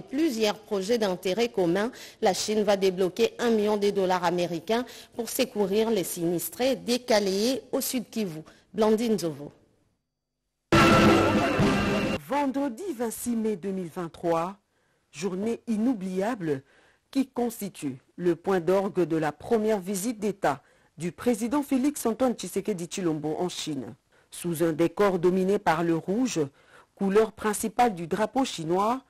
plusieurs projets d'intérêt commun, la Chine va débloquer un million de dollars américains pour secourir les sinistrés décalés au sud Kivu. Blandine Zovo. Vendredi 26 mai 2023, journée inoubliable qui constitue le point d'orgue de la première visite d'État du président Félix Antoine Tshisekedi Chilombo en Chine. Sous un décor dominé par le rouge, couleur principale du drapeau chinois,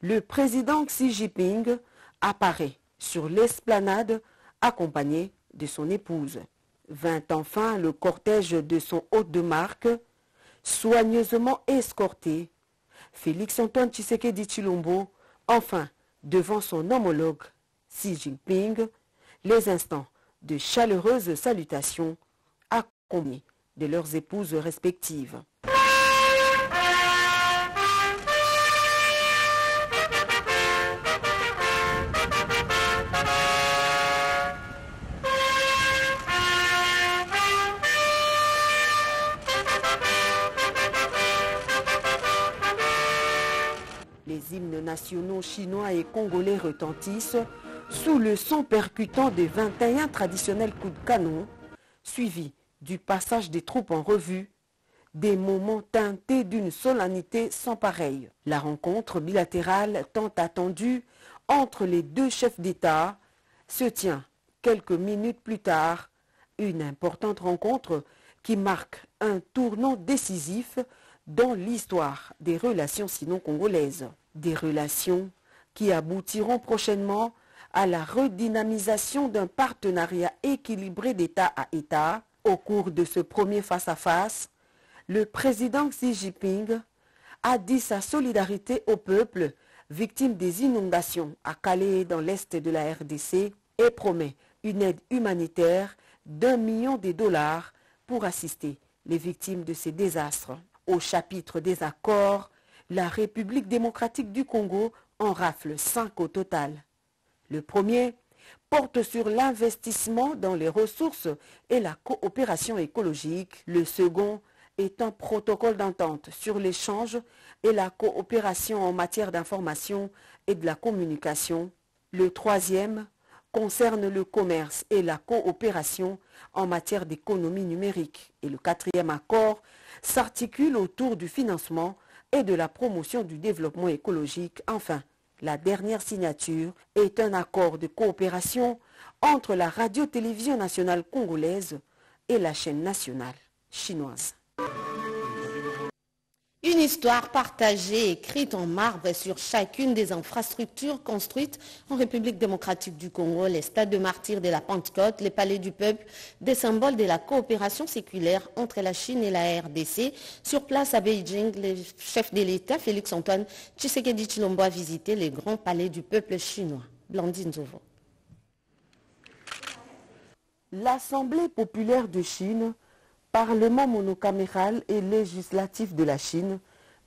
le président Xi Jinping apparaît sur l'esplanade accompagné de son épouse. Vint enfin le cortège de son hôte de marque, soigneusement escorté. Félix Antoine Tshisekedi Chilombo, enfin devant son homologue Xi Jinping, les instants de chaleureuses salutations accompagnés de leurs épouses respectives. Nationaux chinois et congolais retentissent sous le son percutant des 21 traditionnels coups de canon, suivis du passage des troupes en revue, des moments teintés d'une solennité sans pareille. La rencontre bilatérale tant attendue entre les deux chefs d'État se tient quelques minutes plus tard, une importante rencontre qui marque un tournant décisif dans l'histoire des relations sino-congolaises. Des relations qui aboutiront prochainement à la redynamisation d'un partenariat équilibré d'État à État. Au cours de ce premier face-à-face, le président Xi Jinping a dit sa solidarité au peuple victime des inondations à Calais dans l'est de la RDC et promet une aide humanitaire d'un million de dollars pour assister les victimes de ces désastres. Au chapitre des accords, la République démocratique du Congo en rafle cinq au total. Le premier porte sur l'investissement dans les ressources et la coopération écologique. Le second est un protocole d'entente sur l'échange et la coopération en matière d'information et de la communication. Le troisième concerne le commerce et la coopération en matière d'économie numérique. Et le quatrième accord s'articule autour du financement et de la promotion du développement écologique. Enfin, la dernière signature est un accord de coopération entre la radio-télévision nationale congolaise et la chaîne nationale chinoise. Une histoire partagée, écrite en marbre sur chacune des infrastructures construites en République démocratique du Congo, les stades de martyrs de la Pentecôte, les palais du peuple, des symboles de la coopération séculaire entre la Chine et la RDC. Sur place à Beijing, le chef de l'État, Félix Antoine Tshisekedi Chilombo, a visité les grands palais du peuple chinois. Blandine Zovo. L'Assemblée populaire de Chine Parlement monocaméral et législatif de la Chine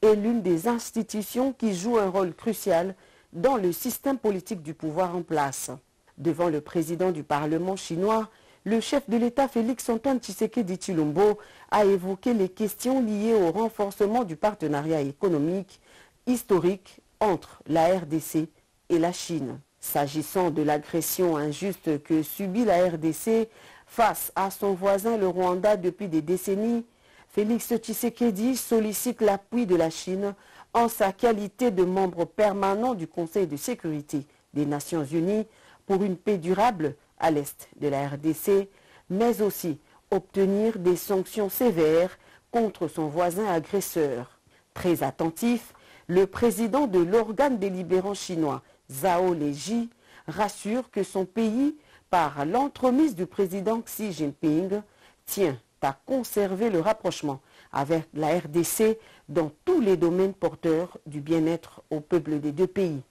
est l'une des institutions qui joue un rôle crucial dans le système politique du pouvoir en place. Devant le président du Parlement chinois, le chef de l'État Félix Antoine Tshisekedi Chilombo a évoqué les questions liées au renforcement du partenariat économique historique entre la RDC et la Chine. S'agissant de l'agression injuste que subit la RDC face à son voisin le Rwanda depuis des décennies, Félix Tshisekedi sollicite l'appui de la Chine en sa qualité de membre permanent du Conseil de sécurité des Nations Unies pour une paix durable à l'est de la RDC, mais aussi obtenir des sanctions sévères contre son voisin agresseur. Très attentif, le président de l'organe délibérant chinois, Zhao Leji, rassure que son pays par l'entremise du président Xi Jinping, tient à conserver le rapprochement avec la RDC dans tous les domaines porteurs du bien-être au peuple des deux pays.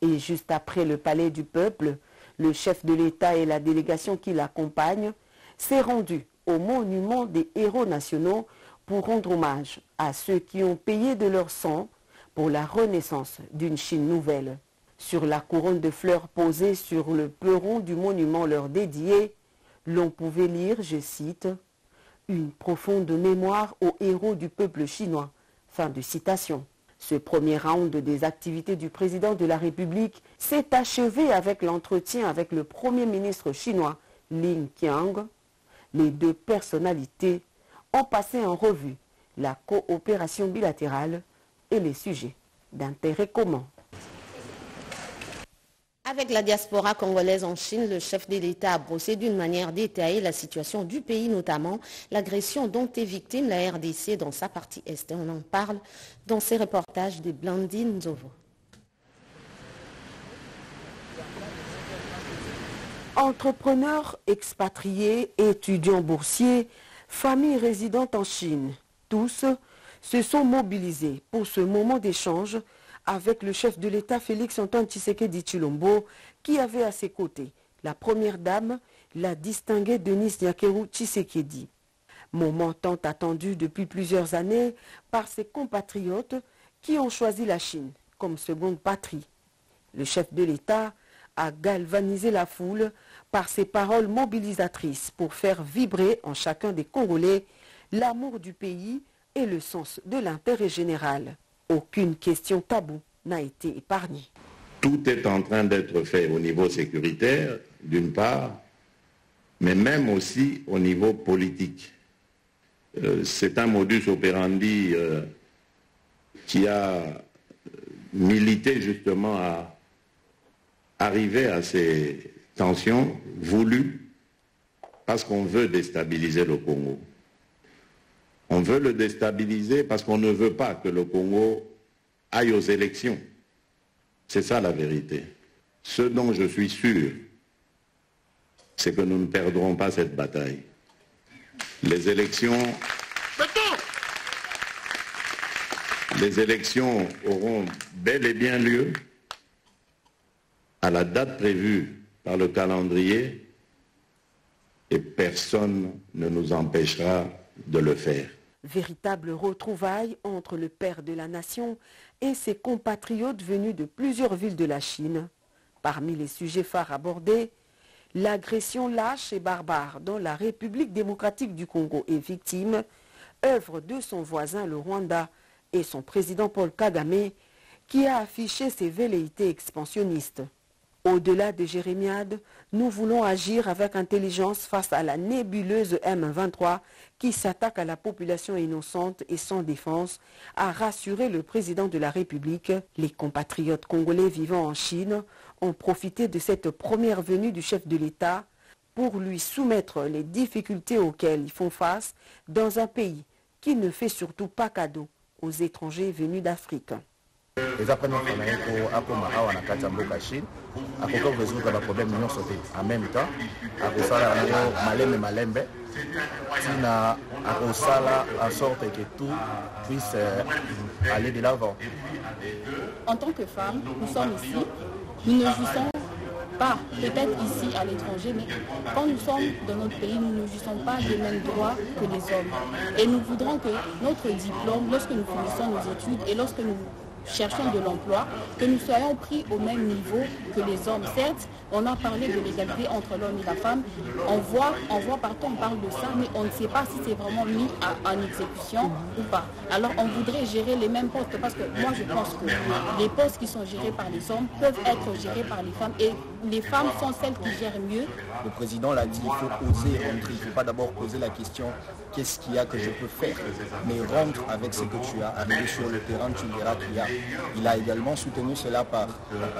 Et juste après le palais du peuple, le chef de l'État et la délégation qui l'accompagne s'est rendu au monument des héros nationaux pour rendre hommage à ceux qui ont payé de leur sang pour la renaissance d'une Chine nouvelle sur la couronne de fleurs posée sur le peron du monument leur dédié, l'on pouvait lire, je cite, Une profonde mémoire aux héros du peuple chinois. Fin de citation. Ce premier round des activités du président de la République s'est achevé avec l'entretien avec le Premier ministre chinois Li Qiang. Les deux personnalités ont passé en revue la coopération bilatérale et les sujets d'intérêt commun. Avec la diaspora congolaise en Chine, le chef de l'État a brossé d'une manière détaillée la situation du pays, notamment l'agression dont est victime la RDC dans sa partie Est. On en parle dans ces reportages de Blandine Zovo. Entrepreneurs expatriés, étudiants boursiers, familles résidentes en Chine, tous se sont mobilisés pour ce moment d'échange avec le chef de l'État Félix Antoine Tshisekedi Chilombo, qui avait à ses côtés la première dame, la distinguée Denise Nyakeru Tshisekedi. Moment tant attendu depuis plusieurs années par ses compatriotes qui ont choisi la Chine comme seconde patrie. Le chef de l'État a galvanisé la foule par ses paroles mobilisatrices pour faire vibrer en chacun des Congolais l'amour du pays et le sens de l'intérêt général. Aucune question taboue n'a été épargnée. Tout est en train d'être fait au niveau sécuritaire, d'une part, mais même aussi au niveau politique. Euh, c'est un modus operandi euh, qui a milité justement à arriver à ces tensions voulues parce qu'on veut déstabiliser le Congo. On veut le déstabiliser parce qu'on ne veut pas que le Congo aille aux élections. C'est ça la vérité. Ce dont je suis sûr, c'est que nous ne perdrons pas cette bataille. Les élections... Les élections auront bel et bien lieu à la date prévue par le calendrier et personne ne nous empêchera de le faire. Véritable retrouvaille entre le père de la nation et ses compatriotes venus de plusieurs villes de la Chine. Parmi les sujets phares abordés, l'agression lâche et barbare dont la République démocratique du Congo est victime, œuvre de son voisin le Rwanda et son président Paul Kagame, qui a affiché ses velléités expansionnistes. Au-delà des jérémiades, nous voulons agir avec intelligence face à la nébuleuse M23 qui s'attaque à la population innocente et sans défense, a rassuré le président de la République. Les compatriotes congolais vivant en Chine ont profité de cette première venue du chef de l'État pour lui soumettre les difficultés auxquelles ils font face dans un pays qui ne fait surtout pas cadeau aux étrangers venus d'Afrique. Eza première na ye po akóma awa na kati ya mboka chine. Akoki koresoudre baproblème nyonso te en même temps. Akosala yango malembe malembe. Ntina akosala en sorte que tout puisse aller de l'avant. En tant que femme nous sommes ici. Nous ne jouissons pas peut-être ici à l'étranger mais quand nous sommes dans notre pays nous ne jouissons pas des mêmes droits que les hommes. Et nous voudrons que notre diplôme lorsque nous finissons nos études et lorsque nous cherchons de l'emploi, que nous soyons pris au même niveau que les hommes. Certes, on a parlé de l'égalité entre l'homme et la femme. On voit, partout, on parle de ça, mais on ne sait pas si c'est vraiment mis à, en exécution ou pas. Alors on voudrait gérer les mêmes postes parce que moi je pense que les postes qui sont gérés par les hommes peuvent être gérés par les femmes les femmes sont celles qui gèrent mieux. Le président l'a dit, il faut oser rentrer. Il ne faut pas d'abord poser la question qu'est-ce qu'il y a que je peux faire, mais rentre avec ce que tu as. Arrivé sur le terrain, tu verras qu'il y a. Il a également soutenu cela par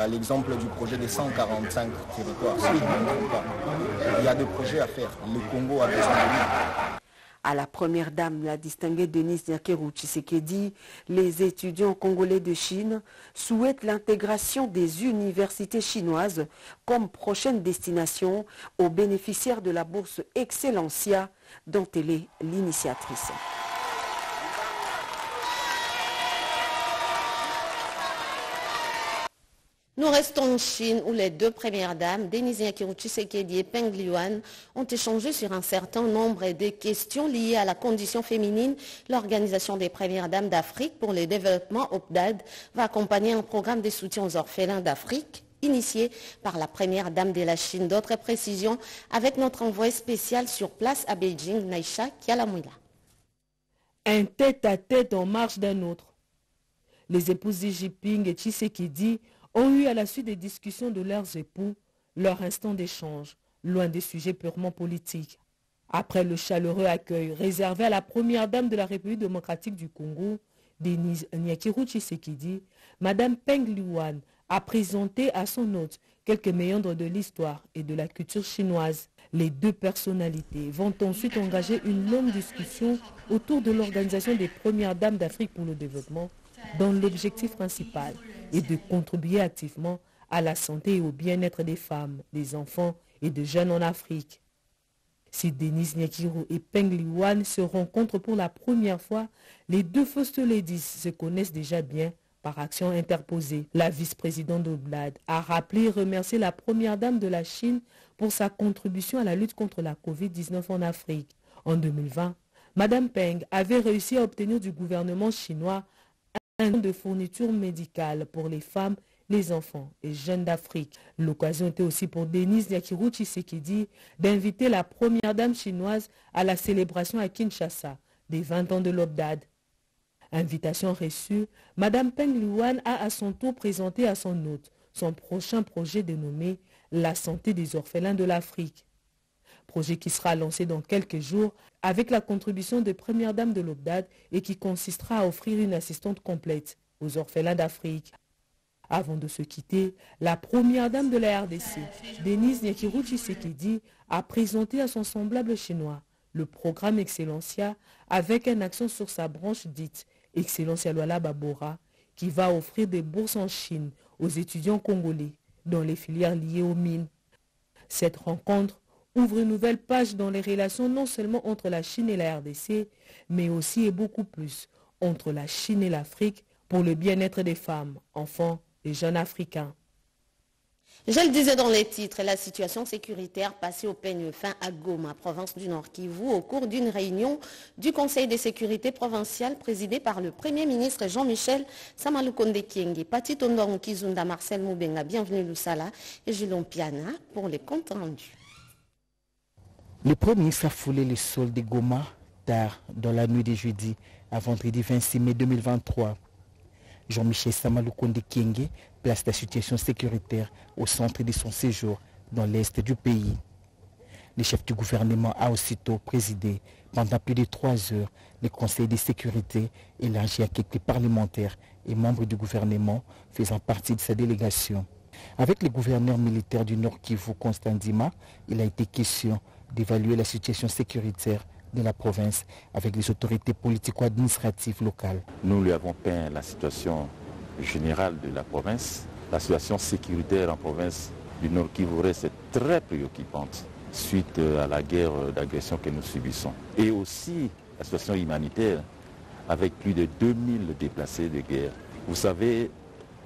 l'exemple du projet des 145 territoires. Il y a des projets à faire. Le Congo a besoin de lui. À la première dame, la distinguée Denise Nyakeru Tshisekedi, les étudiants congolais de Chine souhaitent l'intégration des universités chinoises comme prochaine destination aux bénéficiaires de la bourse Excellencia dont elle est l'initiatrice. Nous restons en Chine où les deux premières dames, Denise Nyakiru Tshisekedi et Peng Liyuan, ont échangé sur un certain nombre de questions liées à la condition féminine. L'Organisation des premières dames d'Afrique pour le développement, OPDAD, va accompagner un programme de soutien aux orphelins d'Afrique initié par la première dame de la Chine. D'autres précisions avec notre envoyé spécial sur place à Beijing, Naisha Kialamouila. Un tête-à-tête en marche d'un autre. Les épouses Jinping et Tshisekedi ont eu à la suite des discussions de leurs époux leur instant d'échange, loin des sujets purement politiques. Après le chaleureux accueil réservé à la première dame de la République démocratique du Congo, Denise Nyakiru Tshisekedi, Madame Peng Liuan a présenté à son hôte quelques méandres de l'histoire et de la culture chinoise. Les deux personnalités vont ensuite engager une longue discussion autour de l'organisation des premières dames d'Afrique pour le développement, dont l'objectif principal est de contribuer activement à la santé et au bien-être des femmes, des enfants et des jeunes en Afrique. Si Denise Nyakiro et Peng Liwan se rencontrent pour la première fois, les deux First Ladies se connaissent déjà bien par action interposée. La vice-présidente d'Oblad a rappelé et remercié la première dame de la Chine pour sa contribution à la lutte contre la COVID-19 en Afrique. En 2020, Madame Peng avait réussi à obtenir du gouvernement chinois un de fourniture médicale pour les femmes les enfants et jeunes d'Afrique. L'occasion était aussi pour Denise Yakiru Tshisekedi d'inviter la première dame chinoise à la célébration à Kinshasa des 20 ans de l'Obdad. Invitation reçue, Madame Peng Luan a à son tour présenté à son hôte son prochain projet dénommé La santé des orphelins de l'Afrique. Projet qui sera lancé dans quelques jours avec la contribution des premières dames de l'Obdad et qui consistera à offrir une assistante complète aux orphelins d'Afrique. Avant de se quitter, la première dame de la RDC, Denise Nyakiru Tshisekedi, a présenté à son semblable chinois le programme Excellencia avec un accent sur sa branche dite Excellencia Luala Babora, qui va offrir des bourses en Chine aux étudiants congolais dans les filières liées aux mines. Cette rencontre ouvre une nouvelle page dans les relations non seulement entre la Chine et la RDC, mais aussi et beaucoup plus entre la Chine et l'Afrique pour le bien-être des femmes, enfants les jeunes Africains. Je le disais dans les titres, la situation sécuritaire passée au peigne fin à Goma, province du Nord Kivu, au cours d'une réunion du Conseil de sécurité provincial présidé par le Premier ministre Jean-Michel Samalukonde Kienge. Pati Kizunda, Marcel Moubenga, bienvenue Loussala et Julon Piana pour les comptes rendus. Le Premier ministre a foulé le sol de Goma tard dans la nuit de jeudi à vendredi 26 mai 2023. Jean-Michel Samaloukonde Kienge place la situation sécuritaire au centre de son séjour dans l'est du pays. Le chef du gouvernement a aussitôt présidé pendant plus de trois heures le Conseil de sécurité élargi à quelques parlementaires et membres du gouvernement faisant partie de sa délégation. Avec le gouverneur militaire du Nord Kivu, Constant Dima, il a été question d'évaluer la situation sécuritaire de la province avec les autorités politico-administratives locales. Nous lui avons peint la situation générale de la province. La situation sécuritaire en province du Nord Kivu reste très préoccupante suite à la guerre d'agression que nous subissons. Et aussi la situation humanitaire avec plus de 2000 déplacés de guerre. Vous savez,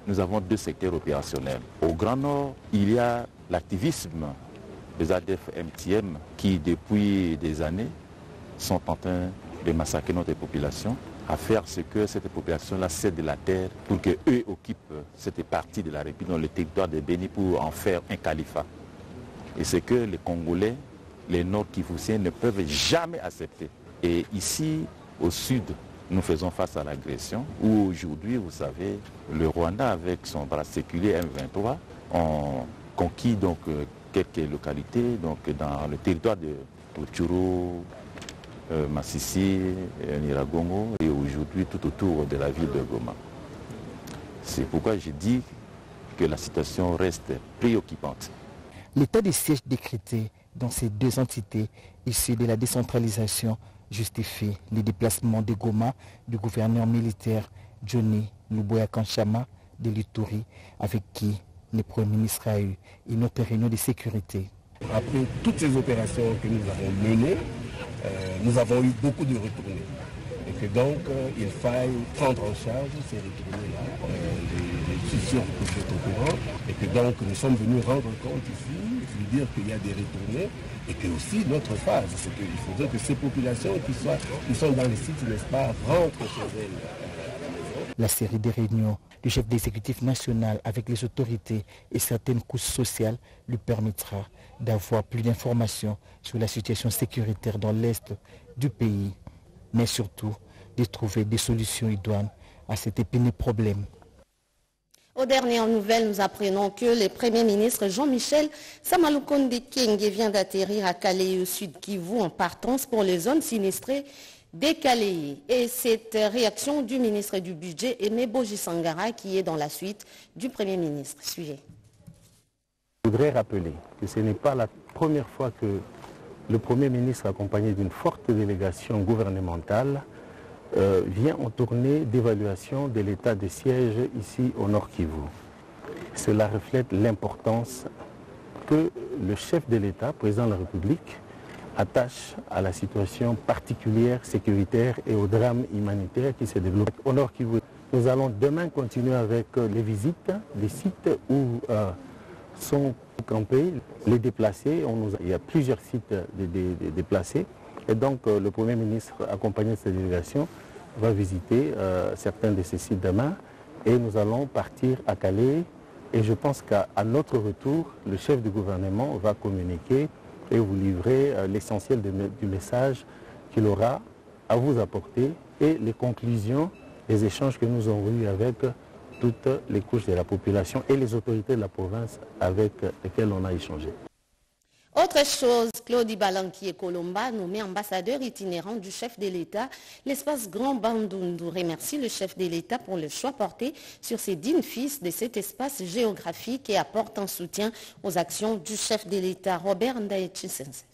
nous avons deux secteurs opérationnels. Au Grand Nord, il y a l'activisme des ADF MTM qui, depuis des années, sont en train de massacrer notre population, à faire ce que cette population-là cède de la terre pour qu'eux occupent cette partie de la République, dans le territoire de Béni, pour en faire un califat. Et c'est que les Congolais, les Nord-Kivusiens ne peuvent jamais accepter. Et ici, au sud, nous faisons face à l'agression, où aujourd'hui, vous savez, le Rwanda, avec son bras séculier M23, ont conquis donc quelques localités donc dans le territoire de Rutshuru, euh, Massissi, Niragongo et aujourd'hui tout autour de la ville de Goma. C'est pourquoi je dis que la situation reste préoccupante. L'état de siège décrété dans ces deux entités issues de la décentralisation justifie les déplacements de Goma du gouverneur militaire Johnny Luboya Kanchama de l'Ituri avec qui le Premier ministre a eu une autre réunion de sécurité. Après toutes ces opérations que nous avons menées, euh, nous avons eu beaucoup de retournées. Et que donc, euh, il faille prendre en charge ces retournées-là. Euh, sûr que vous au courant. Et que donc, nous sommes venus rendre compte ici, lui dire qu'il y a des retournées. Et que aussi, notre phase, c'est qu'il faudrait que ces populations qui, soient, qui sont dans les sites, n'est-ce pas, rentrent chez elles. La série des réunions du chef d'exécutif national avec les autorités et certaines couches sociales lui permettra d'avoir plus d'informations sur la situation sécuritaire dans l'est du pays, mais surtout de trouver des solutions idoines à cet épineux problème. Aux dernières nouvelles, nous apprenons que le Premier ministre Jean-Michel Samaloukonde Kenge vient d'atterrir à Calais au sud Kivu en partance pour les zones sinistrées Calais. Et cette réaction du ministre du Budget, Aimé Sangara, qui est dans la suite du Premier ministre. Suivez. Je voudrais rappeler que ce n'est pas la première fois que le Premier ministre, accompagné d'une forte délégation gouvernementale, euh, vient en tournée d'évaluation de l'état des sièges ici au Nord Kivu. Cela reflète l'importance que le chef de l'État, président de la République, attache à la situation particulière sécuritaire et au drame humanitaire qui se développe au Nord Kivu. Nous allons demain continuer avec les visites des sites où euh, sont campés les déplacés. il y a plusieurs sites déplacés. Et donc euh, le Premier ministre, accompagné de cette délégation, va visiter euh, certains de ces sites demain et nous allons partir à Calais et je pense qu'à notre retour, le chef du gouvernement va communiquer et vous livrer euh, l'essentiel du message qu'il aura à vous apporter et les conclusions des échanges que nous avons eus avec toutes les couches de la population et les autorités de la province avec lesquelles on a échangé. Autre chose, Claude Balanquier Colomba, nommé ambassadeur itinérant du chef de l'État, l'espace Grand Bandundu remercie le chef de l'État pour le choix porté sur ces dignes fils de cet espace géographique et apporte un soutien aux actions du chef de l'État, Robert Ndaïchisense.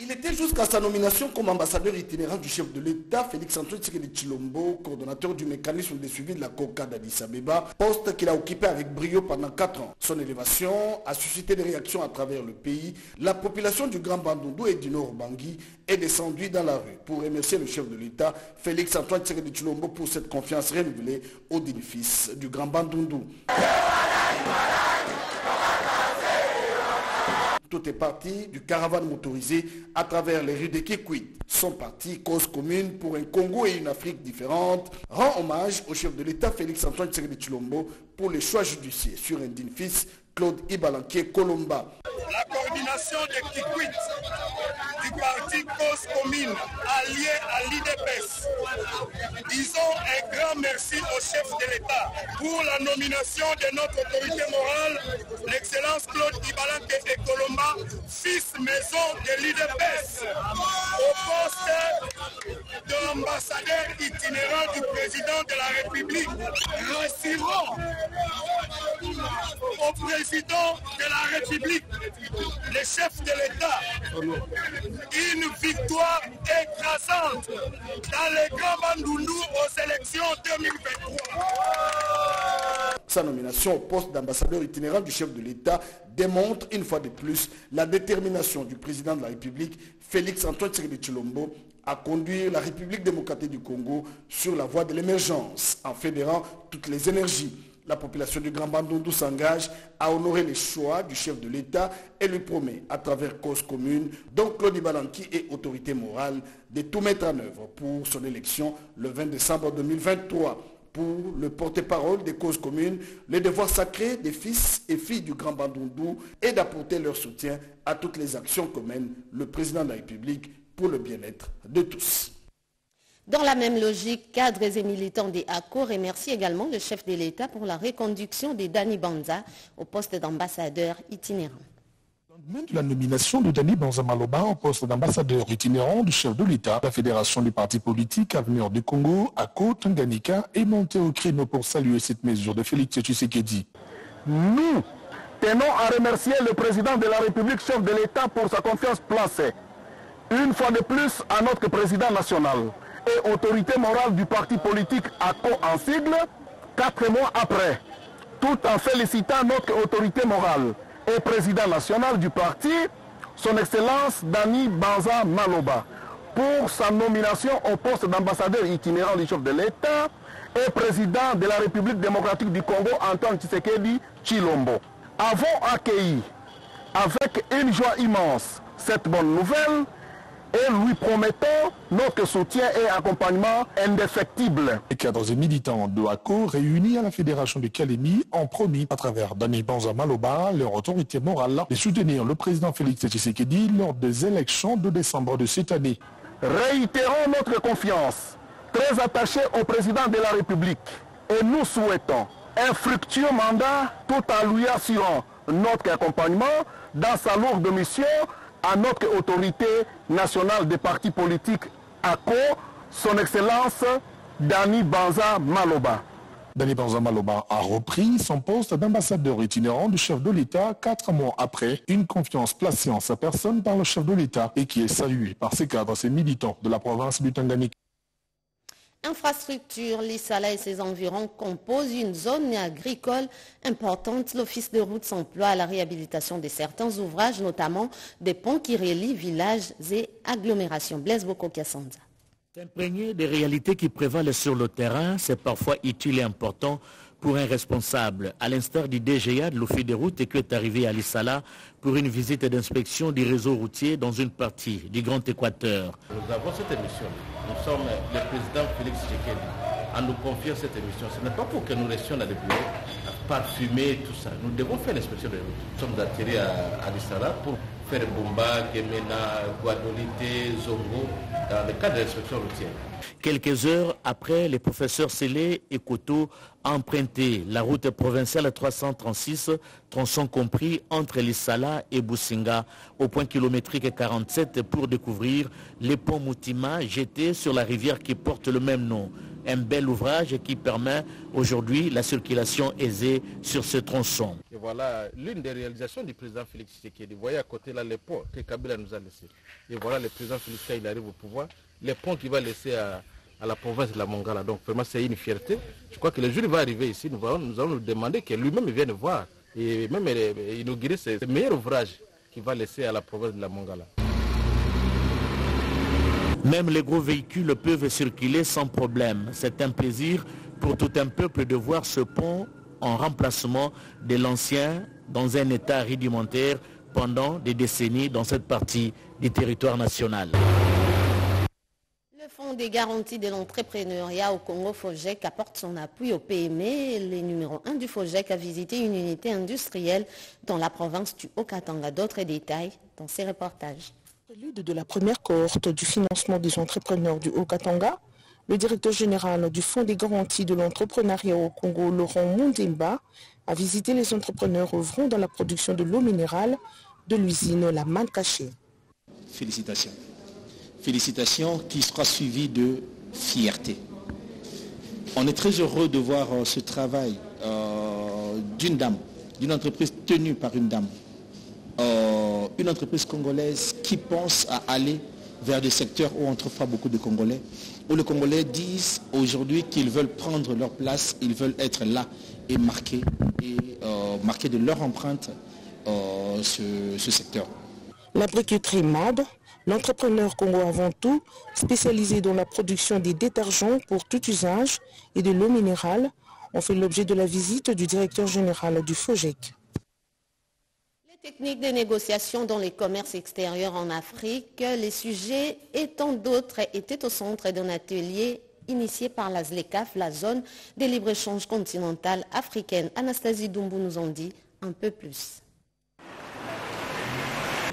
Il était jusqu'à sa nomination comme ambassadeur itinérant du chef de l'État, Félix-Antoine de Chilombo, coordonnateur du mécanisme de suivi de la COCA d'Addis Abeba, poste qu'il a occupé avec brio pendant 4 ans. Son élévation a suscité des réactions à travers le pays. La population du Grand Bandundu et du Nord Bangui est descendue dans la rue pour remercier le chef de l'État, Félix-Antoine de Chilombo, pour cette confiance renouvelée au bénéfice du Grand Bandundu. Tout est parti du caravane motorisé à travers les rues de Kikwit. Sont partis cause commune pour un Congo et une Afrique différente. Rend hommage au chef de l'État Félix-Antoine Tshisekedi Chilombo pour les choix judiciaires sur un digne fils Claude Ibalanquier Colomba. Parti Cause Commune allié à l'IDPS. Disons un grand merci au chef de l'État pour la nomination de notre autorité morale, l'excellence Claude Ibalanquier Colomba, fils maison de l'IDPS, au poste de l'ambassadeur itinérant du président de la République. Recevons au président de la République, le chef de l'État, une victoire écrasante dans les grands Bandundu aux élections 2023. Sa nomination au poste d'ambassadeur itinérant du chef de l'État démontre une fois de plus la détermination du président de la République, Félix Antoine Tshisekedi à conduire la République démocratique du Congo sur la voie de l'émergence en fédérant toutes les énergies la population du Grand Bandundu s'engage à honorer les choix du chef de l'État et lui promet, à travers cause commune, dont Claude Balanqui et autorité morale, de tout mettre en œuvre pour son élection le 20 décembre 2023 pour le porte-parole des causes communes, le devoir sacré des fils et filles du Grand Bandundu est d'apporter leur soutien à toutes les actions que mène le président de la République pour le bien-être de tous. Dans la même logique, cadres et militants des ACO remercient également le chef de l'État pour la reconduction de Dani Banza au poste d'ambassadeur itinérant. La nomination de Dani Banza Maloba au poste d'ambassadeur itinérant du chef de l'État, la Fédération des partis politiques Avenir du Congo, ACO Tanganyika, est montée au créneau pour saluer cette mesure de Félix Tshisekedi. Nous tenons à remercier le président de la République, chef de l'État, pour sa confiance placée. Une fois de plus à notre président national et autorité morale du parti politique ACO en sigle, quatre mois après, tout en félicitant notre autorité morale et président national du parti, son Excellence Dani Banza Maloba, pour sa nomination au poste d'ambassadeur itinérant du chef de l'État et président de la République démocratique du Congo Antoine Tshisekedi Chilombo. Avons accueilli avec une joie immense cette bonne nouvelle et lui promettons notre soutien et accompagnement indéfectible. Les cadres et militants de ACO réunis à la Fédération de Kalemi ont promis à travers Dani Banza Maloba leur autorité morale de soutenir le président Félix Tshisekedi lors des élections de décembre de cette année. Réitérons notre confiance très attaché au président de la République et nous souhaitons un fructueux mandat tout en lui assurant notre accompagnement dans sa lourde mission à notre autorité nationale des partis politiques ACO, son Excellence Dani Banza Maloba. Dani Banza Maloba a repris son poste d'ambassadeur itinérant du chef de l'État quatre mois après une confiance placée en sa personne par le chef de l'État et qui est saluée par ses cadres et ses militants de la province du Tanganyika. Infrastructure, l'Issala et ses environs composent une zone agricole importante. L'Office de route s'emploie à la réhabilitation de certains ouvrages, notamment des ponts qui relient villages et agglomérations. Blaise Boko. S'imprégner des réalités qui prévalent sur le terrain, c'est parfois utile et important pour un responsable, à l'instar du DGA de l'Office des routes qui est arrivé à l'Issala pour une visite d'inspection du réseau routier dans une partie du Grand Équateur. Nous avons cette émission. Nous sommes le président Félix Tshisekedi en nous confiant cette émission. Ce n'est pas pour que nous restions dans des bureaux parfumer tout ça. Nous devons faire l'inspection des routes. Nous sommes atterrés à, à l'Issala pour Quelques heures après, les professeurs Sélé et Koto emprunté la route provinciale 336, tronçon compris entre Lissala et Boussinga, au point kilométrique 47 pour découvrir les ponts Moutima jetés sur la rivière qui porte le même nom. Un bel ouvrage qui permet aujourd'hui la circulation aisée sur ce tronçon. Et voilà l'une des réalisations du président Félix Tshisekedi. Vous voyez à côté là les ponts que Kabila nous a laissés. Et voilà le président Félix il arrive au pouvoir les ponts qu'il va laisser à, la province de la Mongala. Donc vraiment c'est une fierté. Je crois que le jour il va arriver ici, nous allons nous, allons nous demander que lui-même vienne voir et même inaugurer ce meilleur ouvrage qu'il va laisser à la province de la Mongala. Même les gros véhicules peuvent circuler sans problème. C'est un plaisir pour tout un peuple de voir ce pont en remplacement de l'ancien dans un état rudimentaire pendant des décennies dans cette partie du territoire national. Le Fonds des garanties de l'entrepreneuriat au Congo FOGEC apporte son appui au PME. Le numéro 1 du FOGEC a visité une unité industrielle dans la province du Haut-Katanga. D'autres détails dans ces reportages. Prélude de la première cohorte du financement des entrepreneurs du Haut-Katanga, le directeur général du Fonds des garanties de l'entrepreneuriat au Congo, Laurent Mondemba, a visité les entrepreneurs œuvrant dans la production de l'eau minérale de l'usine La Manne Cachée. Félicitations. Félicitations qui sera suivi de fierté. On est très heureux de voir euh, ce travail euh, d'une dame, d'une entreprise tenue par une dame, une entreprise congolaise qui pense à aller vers des secteurs où on trouvera beaucoup de Congolais, où les Congolais disent aujourd'hui qu'ils veulent prendre leur place, ils veulent être là et marquer, euh, marquer de leur empreinte euh, ce, ce, secteur. La briqueterie MAD, l'entrepreneur Congo avant tout, spécialisé dans la production des détergents pour tout usage et de l'eau minérale, ont fait l'objet de la visite du directeur général du FOGEC. Techniques de négociation dans les commerces extérieurs en Afrique, les sujets et tant d'autres étaient au centre d'un atelier initié par la ZLECAF, la zone de libre-échange continentale africaine. Anastasie Doumbou nous en dit un peu plus.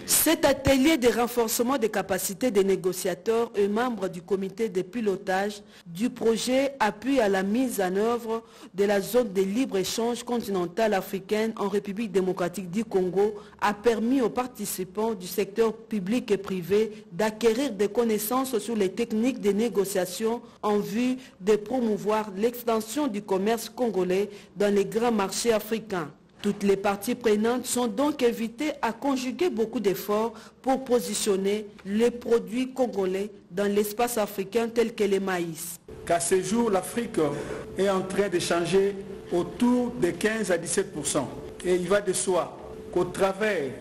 Cet atelier de renforcement des capacités des négociateurs et membres du comité de pilotage du projet appuie à la mise en œuvre de la zone de libre-échange continentale africaine en République démocratique du Congo a permis aux participants du secteur public et privé d'acquérir des connaissances sur les techniques de négociation en vue de promouvoir l'extension du commerce congolais dans les grands marchés africains. Toutes les parties prenantes sont donc invitées à conjuguer beaucoup d'efforts pour positionner les produits congolais dans l'espace africain tel que les maïs. Qu'à ce jour, l'Afrique est en train de changer autour de 15 à 17% Et il va de soi qu'au travers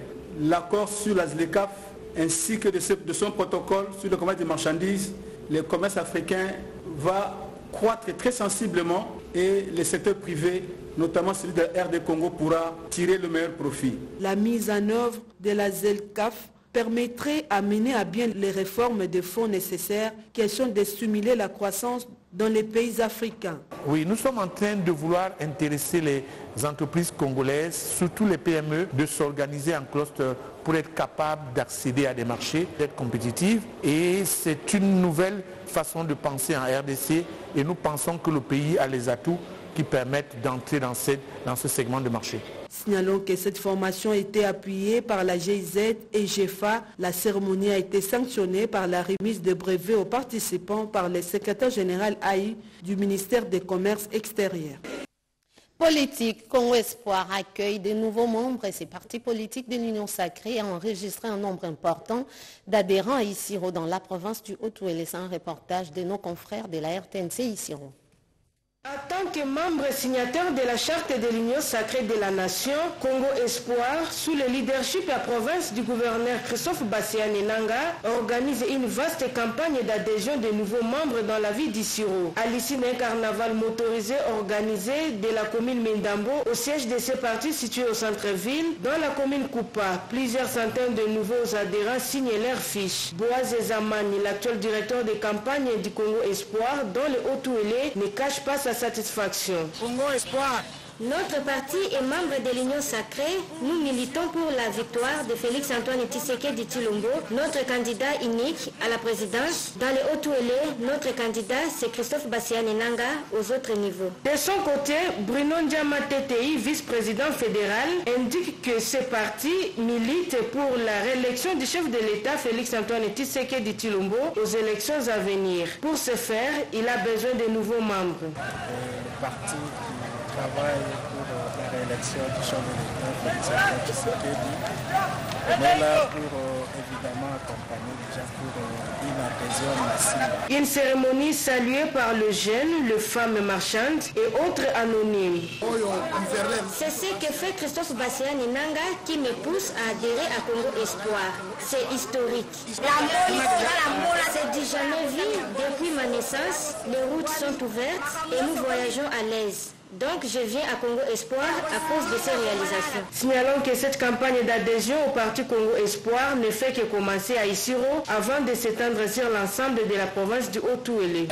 l'accord sur la ZLECAF ainsi que de son protocole sur le commerce des marchandises, le commerce africain va croître très sensiblement et le secteur privé notamment celui de RD Congo, pourra tirer le meilleur profit. La mise en œuvre de la ZELCAF permettrait à mener à bien les réformes de fonds nécessaires, question de stimuler la croissance dans les pays africains. Oui, nous sommes en train de vouloir intéresser les entreprises congolaises, surtout les PME, de s'organiser en cluster pour être capables d'accéder à des marchés, d'être compétitives. Et c'est une nouvelle façon de penser en RDC et nous pensons que le pays a les atouts qui permettent d'entrer dans, dans ce segment de marché. Signalons que cette formation a été appuyée par la GIZ et GEFA. La cérémonie a été sanctionnée par la remise de brevets aux participants par le secrétaire général AI du ministère des Commerces extérieurs. Politique, Congo Espoir accueille de nouveaux membres et ces partis politiques de l'Union sacrée ont enregistré un nombre important d'adhérents à Isiro dans la province du Haut-Ouélé. C'est un reportage de nos confrères de la RTNC Isiro. Que membre signateur de la charte de l'Union sacrée de la nation, Congo Espoir, sous le leadership à province du gouverneur Christophe Bassiani Nanga, organise une vaste campagne d'adhésion de nouveaux membres dans la ville d'Issiro. À l'issue d'un carnaval motorisé organisé de la commune Mendambo au siège de ce parti situé au centre-ville, dans la commune Koupa, plusieurs centaines de nouveaux adhérents signent leur fiche. Boaz Zamani, l'actuel directeur de campagne du Congo Espoir, dont le Haut-Ouélé ne cache pas sa satisfaction. Congo Espoir. Notre parti est membre de l'Union sacrée. Nous militons pour la victoire de Félix Antoine Tshisekedi Chilombo, notre candidat unique à la présidence. Dans le Haut-Ouélé, notre candidat c'est Christophe Bassiani Nanga aux autres niveaux. De son côté, Bruno Ndiama TTI, vice-président fédéral, indique que ce parti milite pour la réélection du chef de l'État Félix Antoine Tshisekedi Chilombo aux élections à venir. Pour ce faire, il a besoin de nouveaux membres. Le parti travaille pour la réélection du chef de l'État, Tshisekedi. On est là pour évidemment accompagner déjà pour une adhésion massive. Une cérémonie saluée par le jeune, le femme marchande et autres anonymes. C'est ce que fait Christophe Bassiani Nanga qui me pousse à adhérer à Congo Espoir. C'est historique. C'est du jamais vu depuis ma naissance. Les routes sont ouvertes et nous voyageons à l'aise. Donc je viens à Congo Espoir à cause de ces réalisations. Signalons que cette campagne d'adhésion au parti Congo Espoir ne fait que commencer à Isiro avant de s'étendre sur l'ensemble de la province du Haut-Ouélé.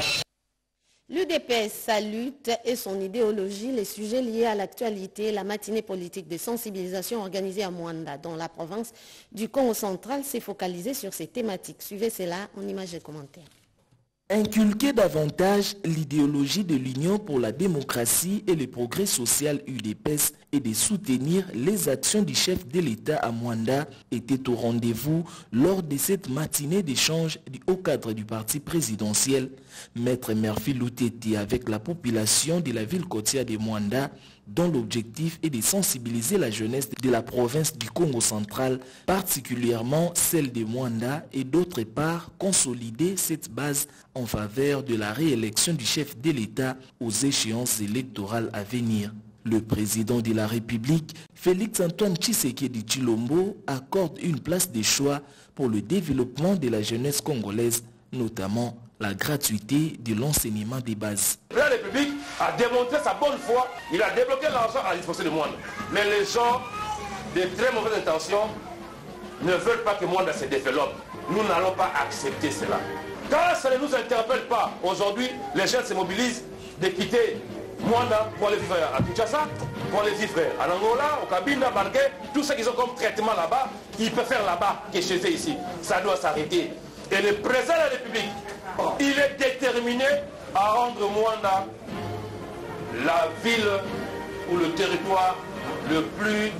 L'UDPS, sa lutte et son idéologie, les sujets liés à l'actualité, la matinée politique de sensibilisation organisée à Mwanda, dans la province du Congo central, s'est focalisée sur ces thématiques. Suivez cela en images et commentaires. Inculquer davantage l'idéologie de l'Union pour la démocratie et le progrès social UDPS et de soutenir les actions du chef de l'État à Mwanda était au rendez-vous lors de cette matinée d'échange haut cadre du parti présidentiel. Maître Murphy Louteti avec la population de la ville côtière de Mwanda dont l'objectif est de sensibiliser la jeunesse de la province du Congo central, particulièrement celle de Mwanda, et d'autre part consolider cette base en faveur de la réélection du chef de l'État aux échéances électorales à venir. Le président de la République, Félix-Antoine Tshisekedi Chilombo, accorde une place de choix pour le développement de la jeunesse congolaise, notamment la gratuité de l'enseignement des bases. A démontré sa bonne foi, il a débloqué l'argent à disposition de Mwanda. Mais les gens de très mauvaises intentions ne veulent pas que Mwanda se développe. Nous n'allons pas accepter cela. Quand ça ne nous interpelle pas, aujourd'hui, les jeunes se mobilisent de quitter Mwanda pour aller vivre à Kinshasa, pour aller vivre à Angola, au Kabinda, Barguet, tout ce qu'ils ont comme traitement là-bas, ils faire là-bas que chez eux ici. Ça doit s'arrêter. Et le président de la République, il est déterminé à rendre Mwanda la ville ou le territoire le plus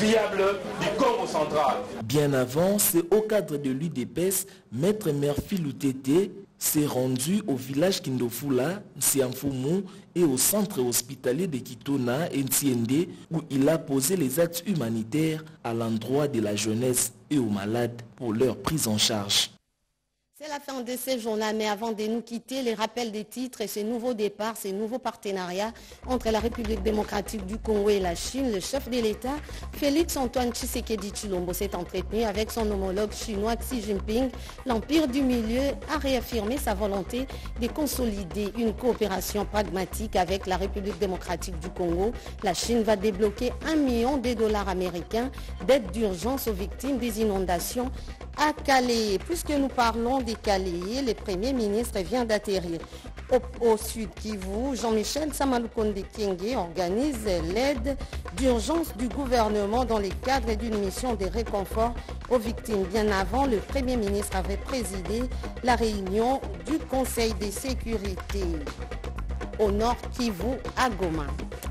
viable du Congo central. Bien avant, c'est au cadre de l'UDPS, Maître Murphy Loutete s'est rendu au village Kindofula, Siamfumu et au centre hospitalier de Kitona Ntiende où il a posé les actes humanitaires à l'endroit de la jeunesse et aux malades pour leur prise en charge. C'est la fin de ces journaux, mais avant de nous quitter, les rappels des titres et ces nouveaux départs, ces nouveaux partenariats entre la République démocratique du Congo et la Chine, le chef de l'État, Félix Antoine Tshisekedi Chilombo, s'est entretenu avec son homologue chinois Xi Jinping. L'Empire du Milieu a réaffirmé sa volonté de consolider une coopération pragmatique avec la République démocratique du Congo. La Chine va débloquer un million de dollars américains d'aide d'urgence aux victimes des inondations à Calais. Puisque nous parlons Le Premier ministre vient d'atterrir Au, sud Kivu, Jean-Michel Samaloukonde Kienge organise l'aide d'urgence du gouvernement dans le cadre d'une mission de réconfort aux victimes. Bien avant, le Premier ministre avait présidé la réunion du Conseil de sécurité au nord Kivu à Goma.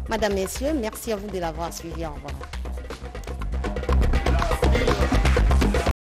Madame, Messieurs, merci à vous de l'avoir suivi. Au revoir.